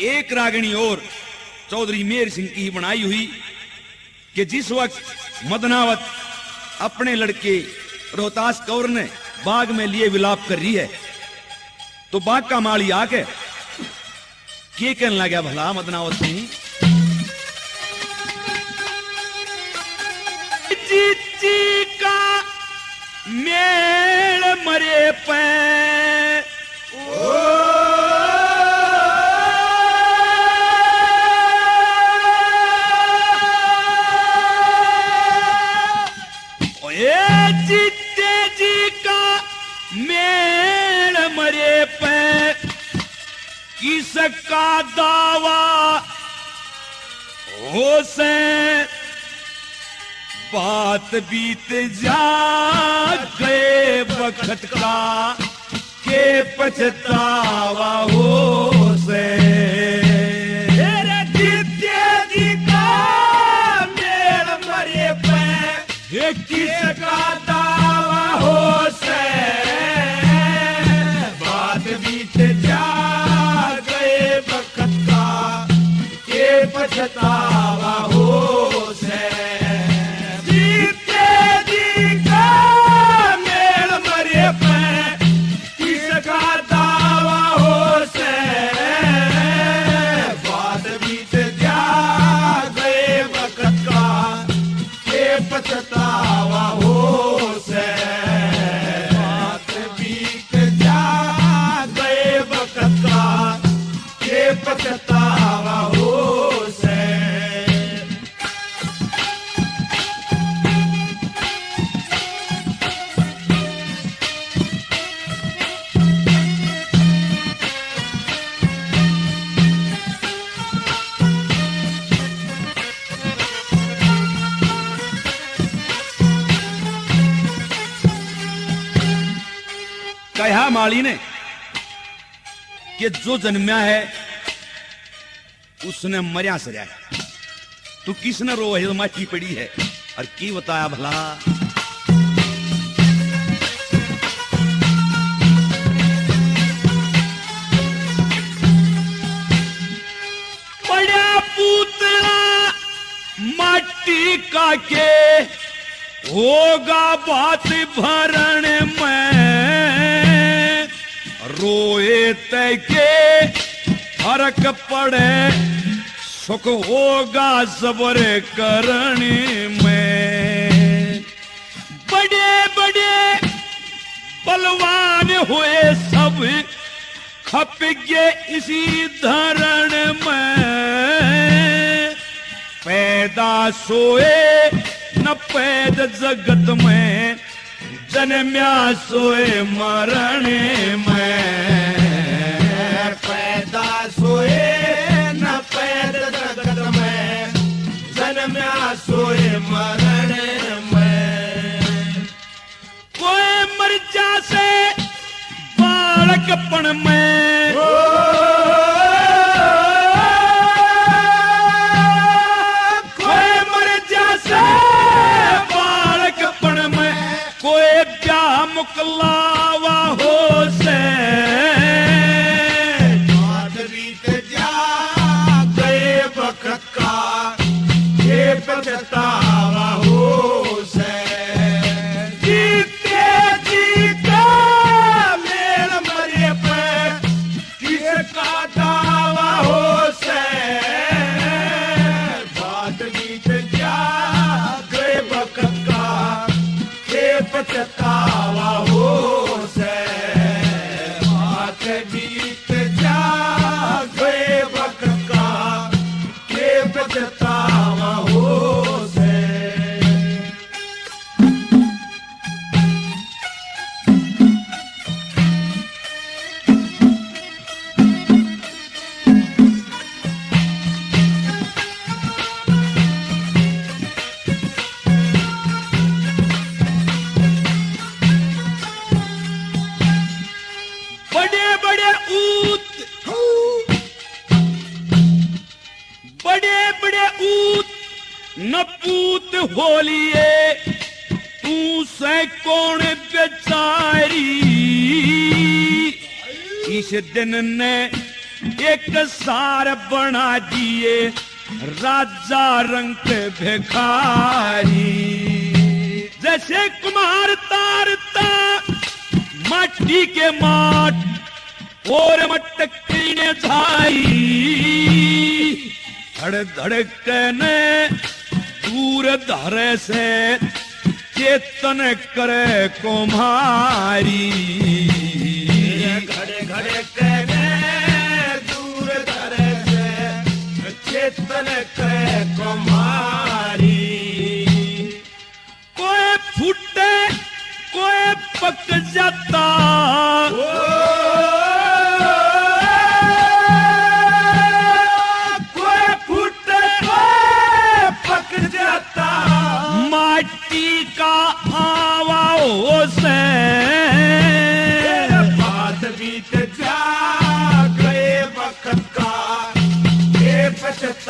एक रागिणी और चौधरी मेर सिंह की बनाई हुई कि जिस वक्त मदनावत अपने लड़के रोहतास कौर ने बाग में लिए विलाप कर रही है तो बाग का माली आके के कहने लगा, भला मदनावत सिंह, चीची का मेल किसका दावा हो से बात बीत जा गए का के पछतावा हो पछतावा माली ने कि जो जन्मया है, उसने मरिया सरिया तू किसने रो है? तो माटी पड़ी है। और की बताया भला? बड़ा पुतला माटी का के होगा बात भरण में। रोए तय के फ़र्क पड़े, सुख होगा सबर करने में। बड़े बड़े बलवान हुए सब खप गए इसी धरण में। पैदा सोए न पैद जगत में, जन्म्या सोए मरण में। मरण में। कोई मर जासे बालकपण में। कोई मर जासे बालकपण में। कोई ब्याह मुकलावा बड़े ऊत बड़े बड़े ऊत नपूत होलिए, तू से कौन बेचारी। इस दिन ने एक सार बना दिए, राजा रंग भिखारी। जैसे कुमार तारता, माटी के माट ने झाई। धड़ धड़कने दूर धरे से चेतन करे कुमारी घड़े घड़े कहने दूर धरे से चेतन करे से बात बीत जा गए वक्त का। ये पछतावा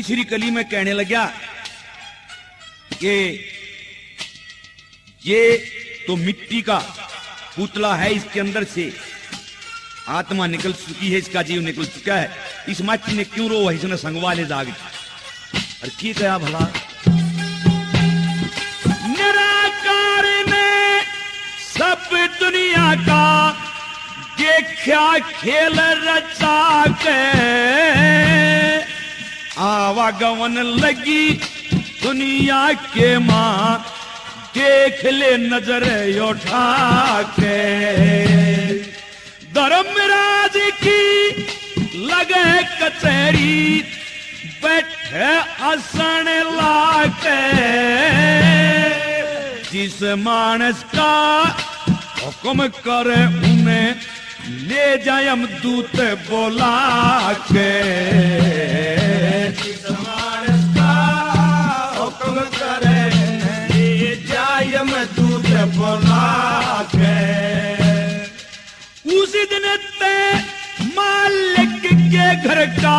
तीसरी कली में कहने लगा कि ये तो मिट्टी का पुतला है इसके अंदर से। आत्मा निकल चुकी है, इसका जीव निकल चुका है। इस माटी ने क्यों रो इसने संगवा ले जाग और की कहा भला? निराकार ने सब दुनिया का देखा खेल रचा के। आवागमन लगी दुनिया के माँ, देख ले नज़र उठा के धर्मराज की लगे कचहरी, बैठे आसन लाके। जिस मानस का हुक्म करे उन्हें ले जायम दूत बोला के। दूत बोला के। उसी दिन ते मालिक के घर का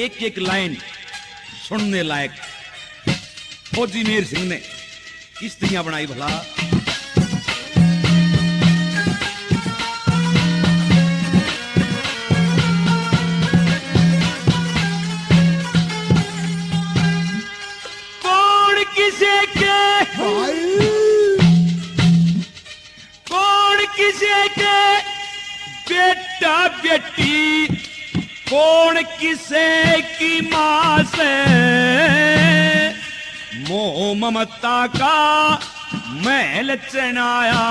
एक एक लाइन सुनने लायक। फौजी मेर सिंह ने किस तरह बनाई भला। कौन किसे के? कौन किसे के? बेटा बेटी। कौन किसे की माँ से? मोह ममता का महल चनाया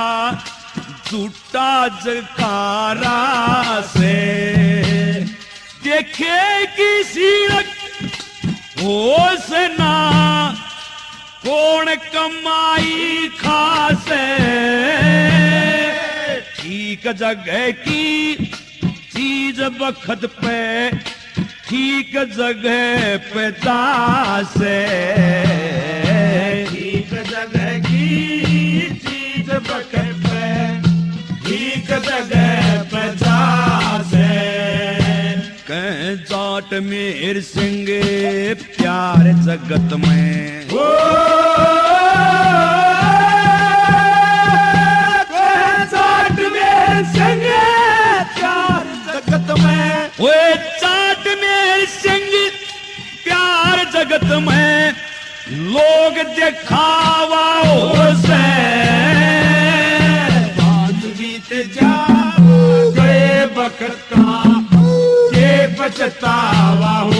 झूठा जकारा से। देखे किसी होश ना, कौन कमाई खासे? ठीक जगह की चीज़ बखत पे, ठीक जगह पे दासे ठीक जगह की चीज़ बखत पे, ठीक जगह पे जा से कह जाट मेर सिंह, प्यार जगत में। ओ! में चाट मेर सिंह, प्यार जगत में लोग दिखावा से बात बीत जा गए का ये पछतावा हो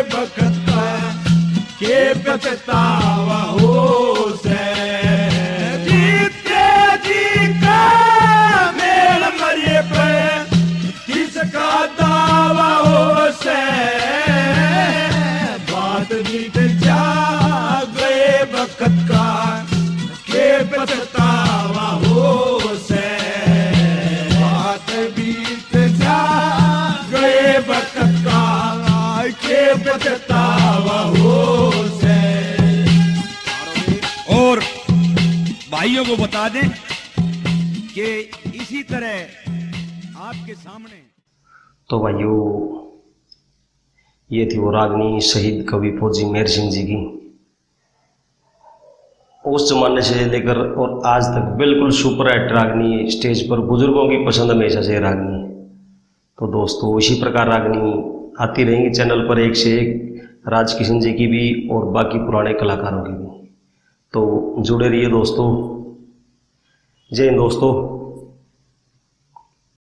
गए वक्त का के पछतावा हो भाइयों को बता दें कि इसी तरह आपके सामने तो भाइयों, ये थी वो रागनी शहीद कवि फौजी मेहर सिंह जी की। उस जमाने से लेकर और आज तक बिल्कुल सुपर हिट रागनी स्टेज पर बुज़ुर्गों की पसंद हमेशा से रागनी। तो दोस्तों, इसी प्रकार रागनी आती रहेंगी चैनल पर एक से एक राज किशन जी की भी और बाकी पुराने कलाकारों की भी। तो जुड़े रहिए दोस्तों। जय हिंद दोस्तों।